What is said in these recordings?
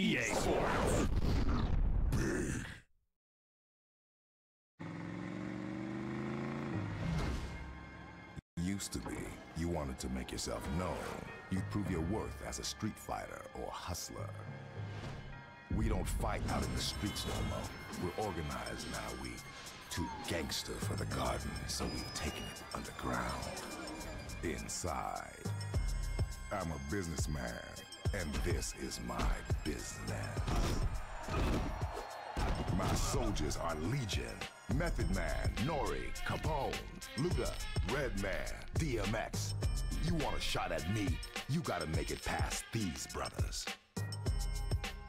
EA Sports. Used to be, you wanted to make yourself known. You'd prove your worth as a street fighter or hustler. We don't fight out in the streets no more. We're organized now. We too gangster for the garden, so we've taken it underground. Inside. I'm a businessman, and this is my business. My soldiers are Legion, Method Man, Nori, Capone, Luda, Redman, DMX. You want a shot at me, you gotta make it past these brothers.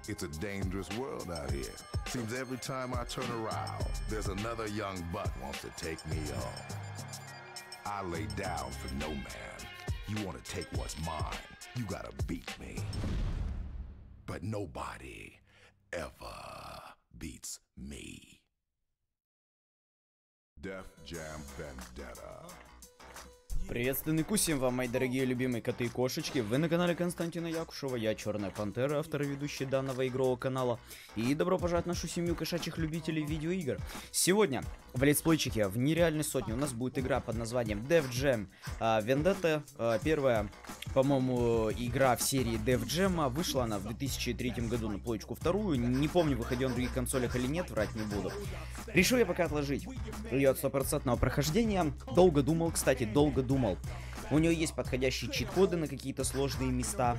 It's a dangerous world out here. Seems every time I turn around, there's another young buck wants to take me on. I lay down for no man. You want to take what's mine, you gotta beat me. But nobody ever beats me. Def Jam Vendetta. Приветственный кусим вам, мои дорогие любимые коты и кошечки. Вы на канале Константина Якушева, я Черная Пантера, автор и ведущий данного игрового канала. И добро пожаловать в нашу семью кошачьих любителей видеоигр. Сегодня в летсплейчике в нереальной сотне у нас будет игра под названием Def Jam а, Vendetta. А, первая, по-моему, игра в серии Def Jam. Вышла она в 2003 году на плойчку вторую. Не помню, выходил на других консолях или нет, врать не буду. Решил я пока отложить ее от стопроцентного прохождения. Долго думал, кстати, долго думал. У нее есть подходящие чит-коды на какие-то сложные места,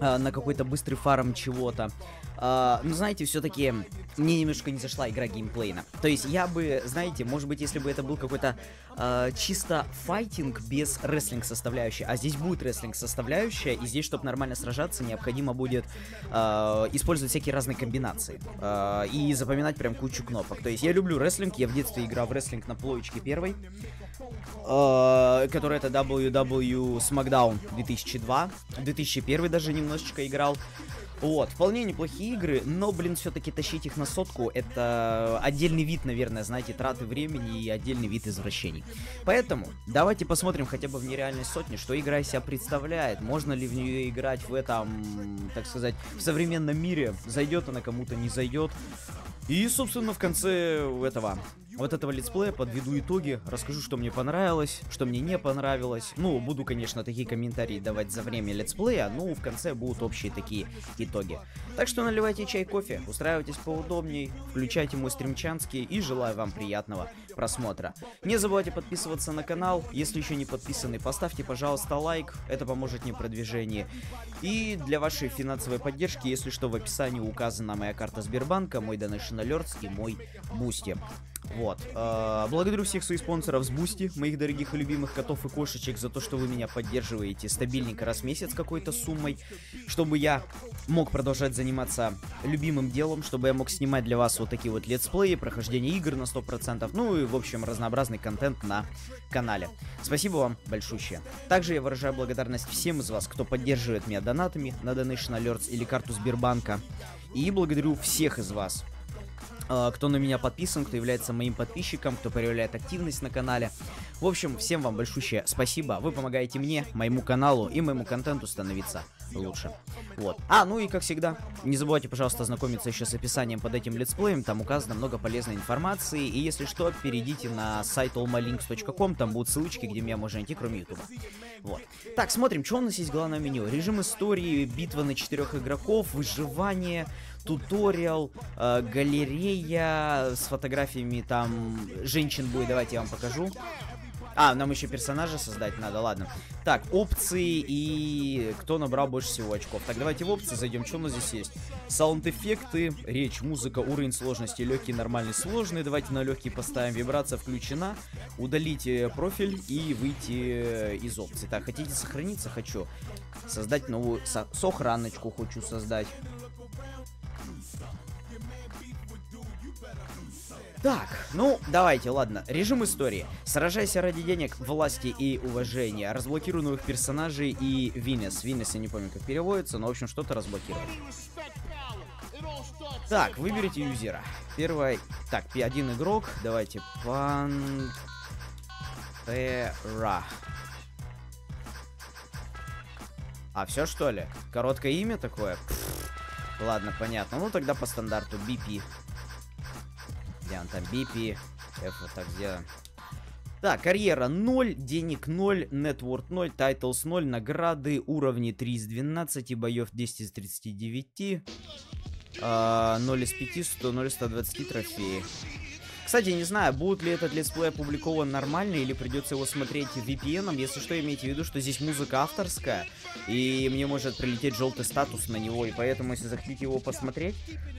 а, на какой-то быстрый фарм чего-то. А, но знаете, все-таки мне немножко не зашла игра геймплейна. То есть я бы, знаете, может быть, если бы это был какой-то а, чисто файтинг без рестлинг составляющей, а здесь будет рестлинг составляющая, и здесь, чтобы нормально сражаться, необходимо будет а, использовать всякие разные комбинации а, и запоминать прям кучу кнопок. То есть я люблю рестлинг, я в детстве играл в рестлинг на плоечке первой, а, который это WW SmackDown 2002, 2001 даже немножечко играл. Вот, вполне неплохие игры, но, блин, все-таки тащить их на сотку это отдельный вид, наверное, знаете, траты времени и отдельный вид извращений. Поэтому давайте посмотрим хотя бы в нереальной сотне, что игра из себя представляет, можно ли в нее играть в этом, так сказать, в современном мире, зайдет она кому-то, не зайдет. И, собственно, в конце этого вот этого летсплея подведу итоги, расскажу, что мне понравилось, что мне не понравилось. Ну, буду, конечно, такие комментарии давать за время летсплея, но в конце будут общие такие итоги. Так что наливайте чай, кофе, устраивайтесь поудобней, включайте мой стримчанский и желаю вам приятного просмотра. Не забывайте подписываться на канал, если еще не подписаны, поставьте, пожалуйста, лайк, это поможет мне в продвижении. И для вашей финансовой поддержки, если что, в описании указана моя карта Сбербанка, мой DonationAlerts и мой Boosty. Вот. Э, благодарю всех своих спонсоров с Boosty, моих дорогих и любимых котов и кошечек, за то, что вы меня поддерживаете стабильненько раз в месяц какой-то суммой, чтобы я мог продолжать заниматься любимым делом, чтобы я мог снимать для вас вот такие вот летсплеи, прохождение игр на 100%, ну и, в общем, разнообразный контент на канале. Спасибо вам большущее. Также я выражаю благодарность всем из вас, кто поддерживает меня донатами на Donation Alerts или карту Сбербанка. И благодарю всех из вас, кто на меня подписан, кто является моим подписчиком, кто проявляет активность на канале. В общем, всем вам большущее спасибо. Вы помогаете мне, моему каналу и моему контенту становиться лучше. Вот. А, ну и как всегда, не забывайте, пожалуйста, ознакомиться еще с описанием под этим летсплеем. Там указано много полезной информации. И если что, перейдите на сайт allmylinks.com. Там будут ссылочки, где меня можно найти, кроме YouTube. Вот. Так, смотрим, что у нас есть в главном меню. Режим истории, битва на четырех игроков, выживание, туториал, э, галерея с фотографиями там женщин будет, давайте я вам покажу. А, нам еще персонажа создать надо, ладно. Так, опции и кто набрал больше всего очков. Так, давайте в опции зайдем. Что у нас здесь есть? Саунд-эффекты, речь, музыка, уровень сложности, легкий, нормальный, сложный. Давайте на легкий поставим. Вибрация включена. Удалите профиль и выйти из опций. Так, хотите сохраниться? Хочу. Создать новую со сохраночку хочу создать. Так, ну, давайте, ладно. Режим истории. Сражайся ради денег, власти и уважения. Разблокируй новых персонажей и Винес. Винес, я не помню, как переводится, но, в общем, что-то разблокировать. Так, выберите юзера. Первый... Так, один игрок. Давайте. Пантера. А, все что ли? Короткое имя такое? Пфф. Ладно, понятно. Ну тогда по стандарту BP. Где он там? BP. Вот так сделаем. Так, карьера 0, денег 0, net worth 0, titles 0, награды, уровни 3 из 12, боев 10 из 39, а, 0 из 5, 100, 0 из 120 трофеи. Кстати, не знаю, будет ли этот летсплей опубликован нормально или придется его смотреть VPN -ом. Если что, имейте в виду, что здесь музыка авторская, и мне может прилететь желтый статус на него, и поэтому, если захотите его посмотреть,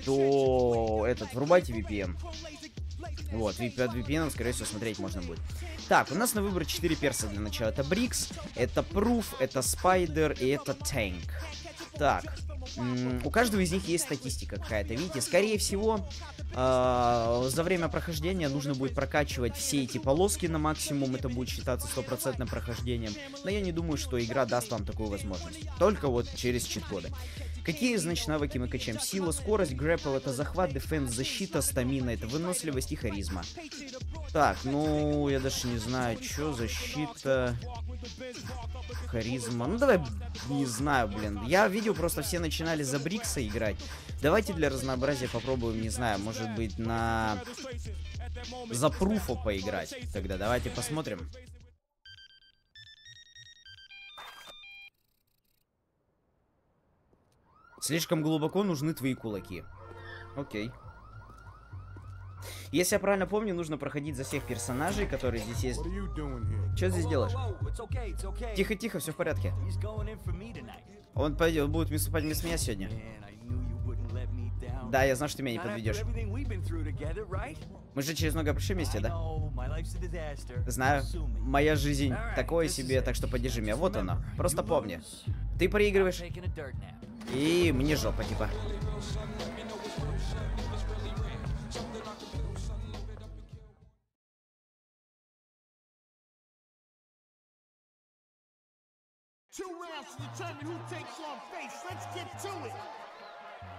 то этот, врубайте VPN. Вот, под VPN, скорее всего, смотреть можно будет. Так, у нас на выбор 4 перса для начала. Это Брикс, это Proof, это Spider и это Tank. Так, у каждого из них есть статистика какая-то. Видите, скорее всего, э, за время прохождения нужно будет прокачивать все эти полоски на максимум. Это будет считаться стопроцентным прохождением. Но я не думаю, что игра даст вам такую возможность. Только вот через чит-коды. Какие, значит, навыки мы качаем? Сила, скорость, грэппл это захват, дефенс, защита, стамина это выносливость и харизма. Так, ну, я даже не знаю, что, защита, харизма. Ну, давай, не знаю, блин. Я видел, просто все начинали за Брикса играть. Давайте для разнообразия попробуем, не знаю, может быть, на... За Пруфа поиграть. Тогда давайте посмотрим. Слишком глубоко нужны твои кулаки. Окей. Если я правильно помню, нужно проходить за всех персонажей, которые здесь есть. Что здесь делаешь? Тихо-тихо, все в порядке. Он пойдет, будет выступать вместо меня сегодня. Да, я знаю, что ты меня не подведешь. Мы же через много прошли вместе, да? Знаю. Моя жизнь такое себе, так что поддержи меня. Вот оно. Просто помни. Ты проигрываешь. И мне жопа, типа.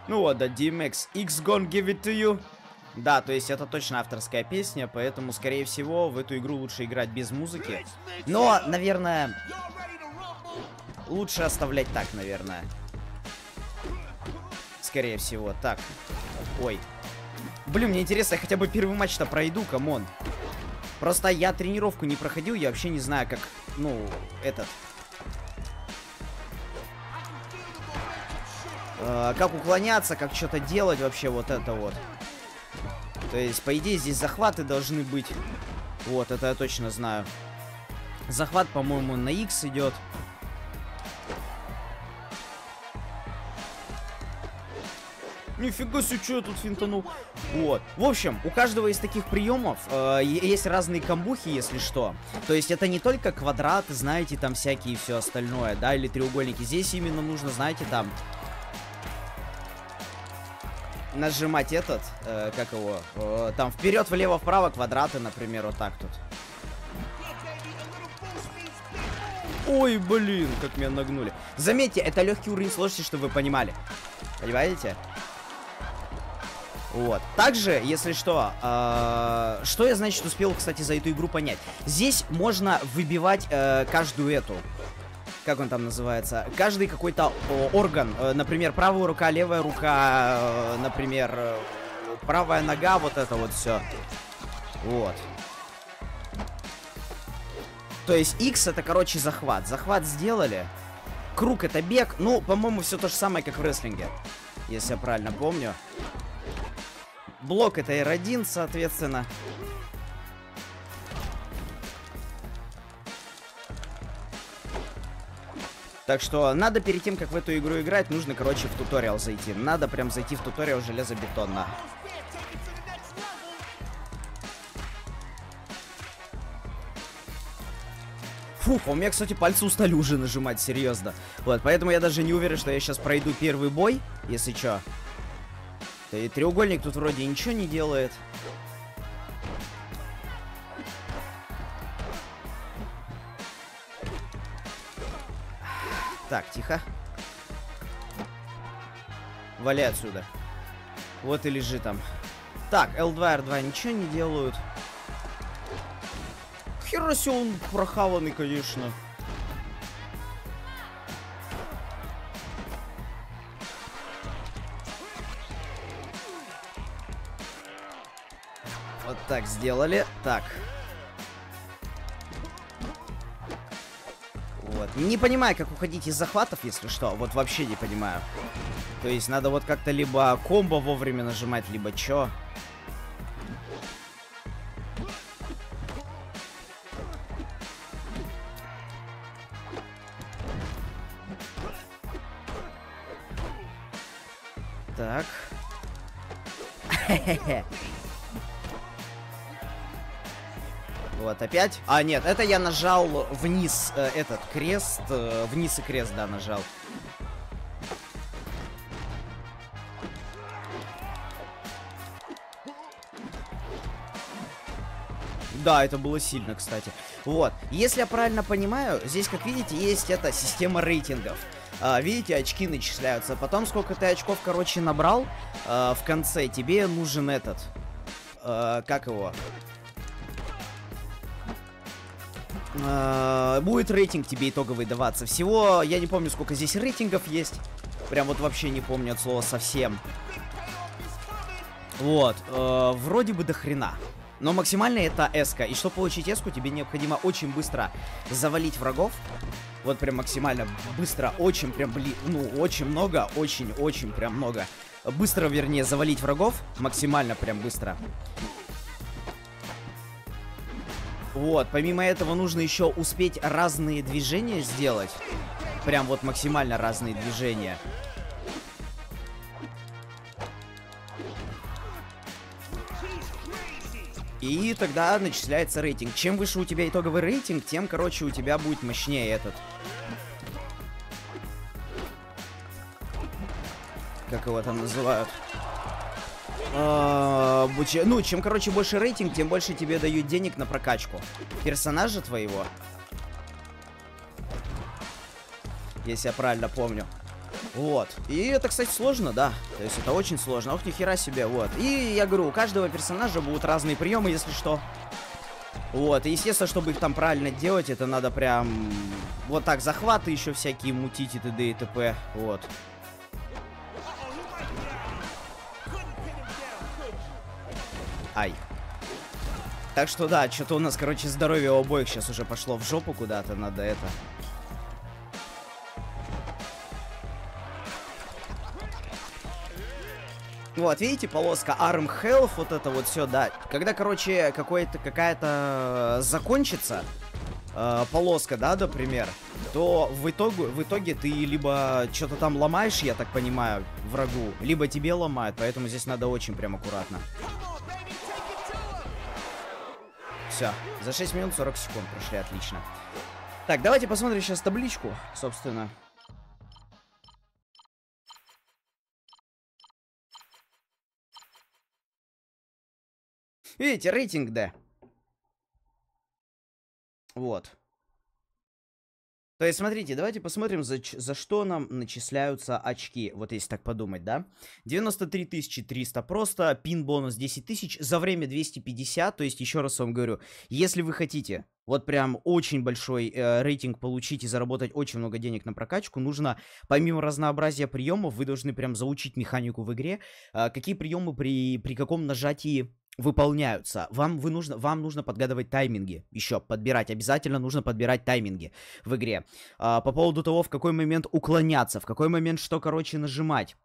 Ну вот, да, DMX, X gonna give it to you. Да, то есть это точно авторская песня, поэтому, скорее всего, в эту игру лучше играть без музыки. Но, наверное, лучше оставлять так, наверное скорее всего. Так. Ой. Блин, мне интересно, я хотя бы первый матч-то пройду, come on. Просто я тренировку не проходил, я вообще не знаю, как, ну, этот... Э, как уклоняться, как что-то делать вообще, вот это вот. То есть, по идее, здесь захваты должны быть. Вот, это я точно знаю. Захват, по-моему, на X идет. Нифига себе, что я тут финтанул. Вот. В общем, у каждого из таких приемов э, есть разные камбухи, если что. То есть это не только квадрат, знаете, там всякие все остальное, да, или треугольники. Здесь именно нужно, знаете, там нажимать этот, э, как его, э, там вперед, влево, вправо, квадраты, например, вот так тут. Ой, блин, как меня нагнули. Заметьте, это легкий уровень сложности, чтобы вы понимали. Понимаете? Вот. Также, если что, э, что я, значит, успел, кстати, за эту игру понять. Здесь можно выбивать э, каждую эту как он там называется, каждый какой-то орган, э, например, правая рука, левая рука, э, например, э, правая нога, вот это вот все. Вот. То есть X это, короче, захват. Захват сделали. Круг это бег. Ну, по-моему, все то же самое, как в рестлинге. Если я правильно помню. Блок это R1, соответственно. Так что надо перед тем, как в эту игру играть, нужно, короче, в туториал зайти. Надо прям зайти в туториал железобетонно. Фух, у меня, кстати, пальцы устали уже нажимать, серьезно. Вот, поэтому я даже не уверен, что я сейчас пройду первый бой, если что. И треугольник тут вроде ничего не делает. Так, тихо. Вали отсюда. Вот и лежи там. Так, L2, R2 ничего не делают. Хера он прохаванный, конечно. Так сделали. Так. Вот. Не понимаю, как уходить из захватов, если что. Вот вообще не понимаю. То есть надо вот как-то либо комбо вовремя нажимать, либо чё. Так. Вот, опять. А, нет, это я нажал вниз э, этот крест. Э, вниз и крест, да, нажал. Да, это было сильно, кстати. Вот. Если я правильно понимаю, здесь, как видите, есть эта система рейтингов. А, видите, очки начисляются. Потом, сколько ты очков, короче, набрал а, в конце, тебе нужен этот... А, как его? А, будет рейтинг тебе итоговый даваться. Всего, я не помню, сколько здесь рейтингов есть. Прям вот вообще не помню от слова совсем. Вот, э, вроде бы до хрена. Но максимально это эска. И чтобы получить эску, тебе необходимо очень быстро завалить врагов. Вот прям максимально быстро, очень прям, блин, ну, очень много, очень-очень прям много. Быстро, вернее, завалить врагов, максимально прям быстро. Вот, помимо этого нужно еще успеть разные движения сделать. Прям вот максимально разные движения. И тогда начисляется рейтинг. Чем выше у тебя итоговый рейтинг, тем, короче, у тебя будет мощнее этот. Как его там называют? А, ну, чем, короче, больше рейтинг, тем больше тебе дают денег на прокачку. Персонажа твоего. Если я правильно помню. Вот. И это, кстати, сложно, да. То есть это очень сложно. Ох, нихера себе, вот. И я говорю, у каждого персонажа будут разные приемы, если что. Вот, и естественно, чтобы их там правильно делать, это надо прям вот так захваты еще всякие мутить и т.д. и т.п. Вот. Ай. Так что да, что-то у нас, короче, здоровье у обоих сейчас уже пошло в жопу куда-то, надо это... Вот, видите, полоска Arm Health, вот это вот все, да. Когда, короче, какой-то какая-то закончится, э, полоска, да, например, то в итоге, в итоге ты либо что-то там ломаешь, я так понимаю, врагу, либо тебе ломают, поэтому здесь надо очень прям аккуратно. Все, за 6 минут 40 секунд прошли, отлично. Так, давайте посмотрим сейчас табличку, собственно. Видите, рейтинг D. Вот. То есть, смотрите, давайте посмотрим, за, за что нам начисляются очки. Вот если так подумать, да? 93 300 просто, пин бонус 10 тысяч, за время 250. То есть, еще раз вам говорю, если вы хотите вот прям очень большой э, рейтинг получить и заработать очень много денег на прокачку, нужно, помимо разнообразия приемов, вы должны прям заучить механику в игре, э, какие приемы при, при каком нажатии выполняются. Вам, вы нужно, вам нужно подгадывать тайминги. Еще подбирать. Обязательно нужно подбирать тайминги в игре. А, по поводу того, в какой момент уклоняться, в какой момент что, короче, нажимать.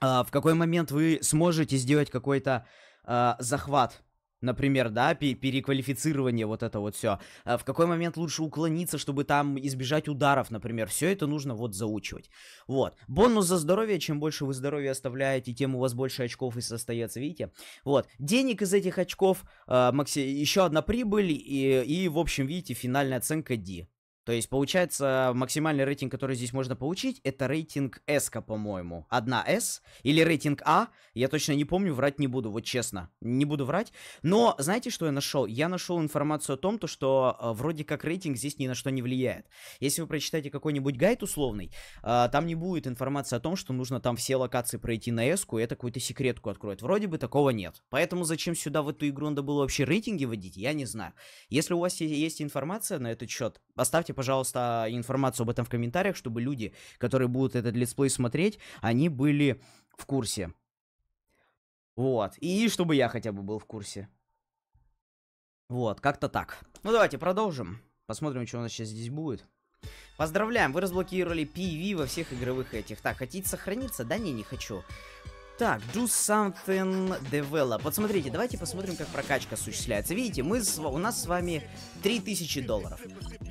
А, в какой момент вы сможете сделать какой-то а, захват Например, да, переквалифицирование, вот это вот все. А в какой момент лучше уклониться, чтобы там избежать ударов, например. Все это нужно вот заучивать. Вот. Бонус за здоровье. Чем больше вы здоровья оставляете, тем у вас больше очков и состоится, видите? Вот. Денег из этих очков, э, макси... еще одна прибыль и, и, в общем, видите, финальная оценка D. То есть, получается, максимальный рейтинг, который здесь можно получить, это рейтинг S, по-моему. Одна S или рейтинг А. Я точно не помню, врать не буду, вот честно. Не буду врать. Но, знаете, что я нашел? Я нашел информацию о том, то, что э, вроде как рейтинг здесь ни на что не влияет. Если вы прочитаете какой-нибудь гайд условный, э, там не будет информации о том, что нужно там все локации пройти на S, и это какую-то секретку откроет. Вроде бы такого нет. Поэтому зачем сюда в эту игру надо было вообще рейтинги вводить, я не знаю. Если у вас есть информация на этот счет, оставьте пожалуйста, информацию об этом в комментариях, чтобы люди, которые будут этот летсплей смотреть, они были в курсе. Вот. И чтобы я хотя бы был в курсе. Вот, как-то так. Ну, давайте продолжим. Посмотрим, что у нас сейчас здесь будет. Поздравляем, вы разблокировали PV во всех игровых этих. Так, хотите сохраниться? Да не, не хочу. Так, do something develop. Вот смотрите, давайте посмотрим, как прокачка осуществляется. Видите, мы с, у нас с вами 3000 долларов.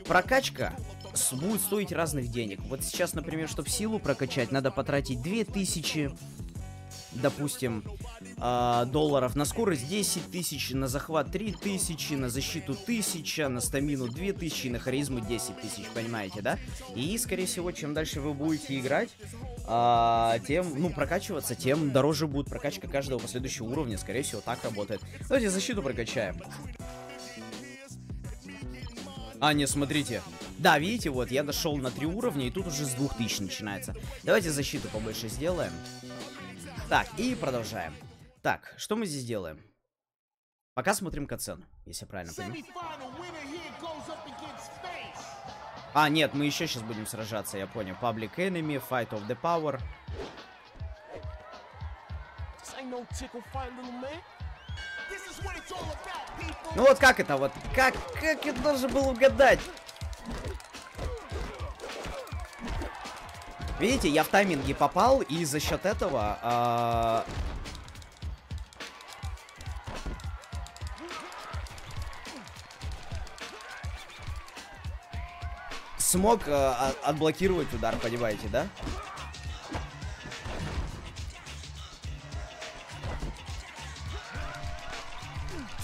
Прокачка с, будет стоить разных денег. Вот сейчас, например, чтобы силу прокачать, надо потратить 2000 допустим, э, долларов, на скорость 10 тысяч, на захват 3 тысячи, на защиту 1000, на стамину 2000, на харизму 10 тысяч, понимаете, да? И, скорее всего, чем дальше вы будете играть, э, тем, ну, прокачиваться, тем дороже будет прокачка каждого последующего уровня, скорее всего, так работает. Давайте защиту прокачаем. А, не, смотрите. Да, видите, вот, я дошел на три уровня, и тут уже с 2000 начинается. Давайте защиту побольше сделаем. Так, и продолжаем. Так, что мы здесь делаем? Пока смотрим кацен, если я правильно понимаю. А, нет, мы еще сейчас будем сражаться, я понял. Public Enemy, Fight of the Power. Ну вот как это вот? Как, как это должен был угадать? Видите, я в тайминге попал, и за счет этого... А... Смог а, отблокировать удар, понимаете, да?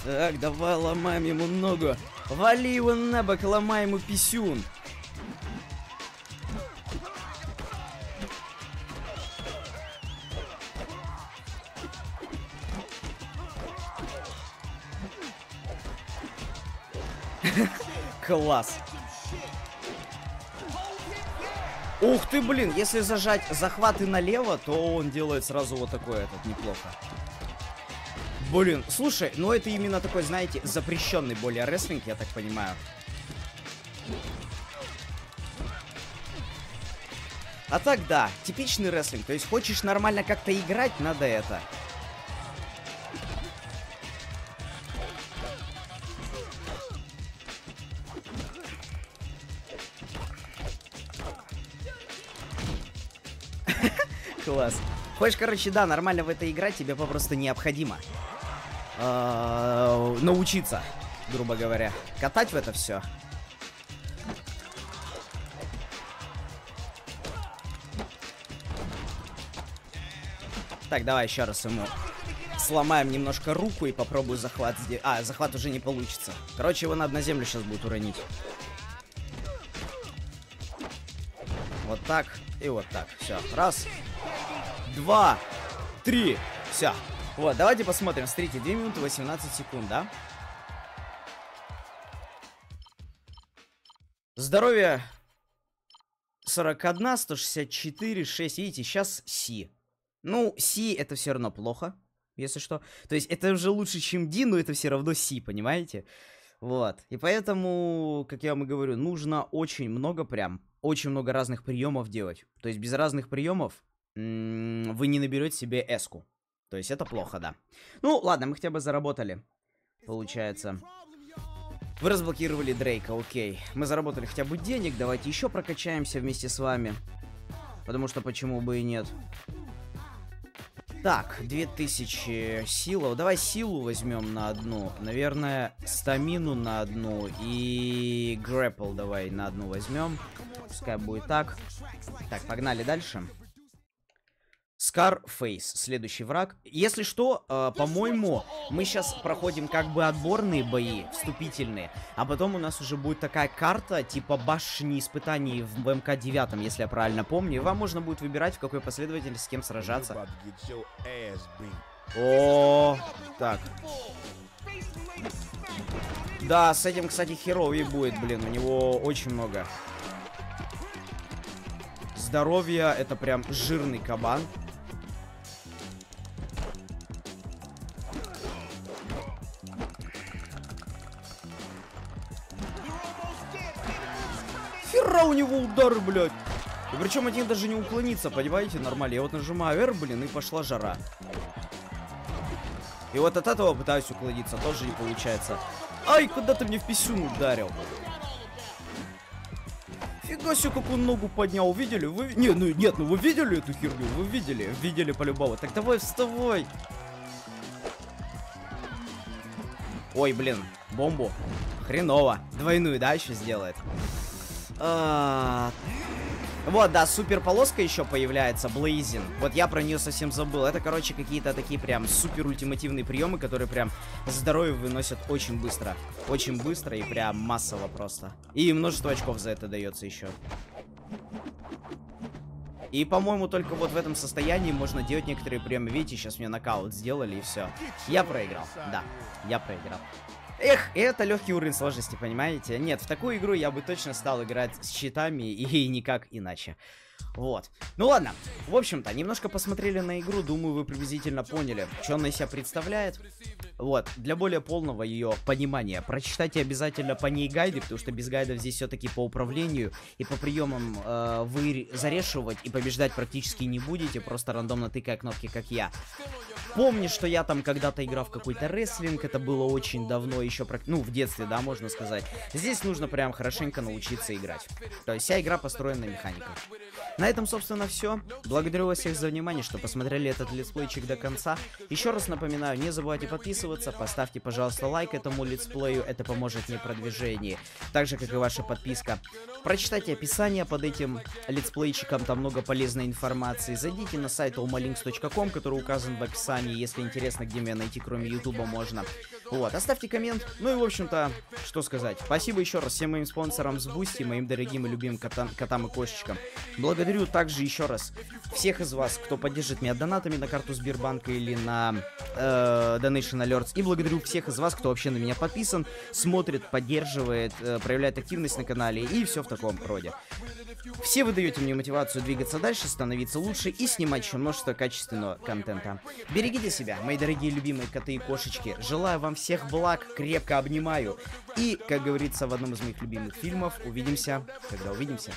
Так, давай ломаем ему ногу. Вали его на бок, ломай ему писюн. Класс. Ух ты, блин, если зажать захваты налево, то он делает сразу вот такой этот, неплохо. Блин, слушай, ну это именно такой, знаете, запрещенный более рестлинг, я так понимаю. А так да, типичный рестлинг, то есть хочешь нормально как-то играть, надо это. Класс. Хочешь, короче, да, нормально в это играть, тебе попросту необходимо э, научиться, грубо говоря, катать в это все. Так, давай еще раз ему сломаем немножко руку и попробую захват здесь. А, захват уже не получится. Короче, его надо на землю сейчас будет уронить. Вот так и вот так. Все. Раз два, три. Все. Вот, давайте посмотрим. Смотрите, 2 минуты 18 секунд, да? Здоровье 41, 164, 6. Видите, сейчас Си. Ну, Си это все равно плохо, если что. То есть это уже лучше, чем Ди, но это все равно Си, понимаете? Вот. И поэтому, как я вам и говорю, нужно очень много прям, очень много разных приемов делать. То есть без разных приемов вы не наберете себе эску. То есть это плохо, да. Ну, ладно, мы хотя бы заработали. Получается. Вы разблокировали Дрейка, окей. Мы заработали хотя бы денег. Давайте еще прокачаемся вместе с вами. Потому что почему бы и нет. Так, 2000 силу. Давай силу возьмем на одну. Наверное, стамину на одну. И грэпл давай на одну возьмем. Пускай будет так. Так, погнали дальше. Scarface, следующий враг. Если что, э, по-моему, мы сейчас проходим как бы отборные бои, вступительные, а потом у нас уже будет такая карта, типа башни испытаний в МК-9, если я правильно помню, и вам можно будет выбирать, в какой последовательности с кем сражаться. О, так. Да, с этим, кстати, херовый будет, блин, у него очень много. Здоровье, это прям жирный кабан. У него удары, блядь. И причем один даже не уклонится, понимаете, нормально. Я вот нажимаю R, блин, и пошла жара. И вот от этого пытаюсь уклониться, тоже не получается. Ай, куда ты мне в писюн ударил? Фига себе, как он ногу поднял, видели? Вы... Не, ну нет, ну вы видели эту херню? Вы видели? Видели по-любому. Так давай вставай. Ой, блин, бомбу. Хреново. Двойную, да, еще сделает. А... Вот, да, супер полоска еще появляется, Блейзин. Вот я про нее совсем забыл. Это, короче, какие-то такие прям супер ультимативные приемы, которые прям здоровье выносят очень быстро. Очень быстро и прям массово просто. И множество очков за это дается еще. И, по-моему, только вот в этом состоянии можно делать некоторые приемы. Видите, сейчас мне нокаут сделали и все. Я проиграл. Да, я проиграл. Эх, это легкий уровень сложности, понимаете? Нет, в такую игру я бы точно стал играть с щитами и никак иначе. Вот. Ну ладно. В общем-то, немножко посмотрели на игру, думаю, вы приблизительно поняли, что она из себя представляет. Вот. Для более полного ее понимания, прочитайте обязательно по ней гайды, потому что без гайдов здесь все-таки по управлению и по приемам э, вы зарешивать и побеждать практически не будете, просто рандомно тыкая кнопки, как я. Помни, что я там когда-то играл в какой-то рестлинг, это было очень давно, еще, ну, в детстве, да, можно сказать. Здесь нужно прям хорошенько научиться играть. То есть вся игра построена на механиках. На этом, собственно, все. Благодарю вас всех за внимание, что посмотрели этот летсплейчик до конца. Еще раз напоминаю, не забывайте подписываться, поставьте, пожалуйста, лайк этому летсплею, это поможет мне в продвижении. Так же, как и ваша подписка. Прочитайте описание под этим летсплейчиком, там много полезной информации. Зайдите на сайт almalinks.com, который указан в описании, если интересно, где меня найти, кроме ютуба, можно. Вот, оставьте коммент. Ну и, в общем-то, что сказать. Спасибо еще раз всем моим спонсорам с Boosty, моим дорогим и любимым котам, котам и кошечкам. Благодарю также еще раз всех из вас, кто поддержит меня донатами на карту Сбербанка или на э, Donation Alerts. И благодарю всех из вас, кто вообще на меня подписан, смотрит, поддерживает, э, проявляет активность на канале и все в таком роде. Все вы даете мне мотивацию двигаться дальше, становиться лучше и снимать еще множество качественного контента. Берегите себя, мои дорогие любимые коты и кошечки. Желаю вам всех благ, крепко обнимаю. И, как говорится в одном из моих любимых фильмов, увидимся, когда увидимся.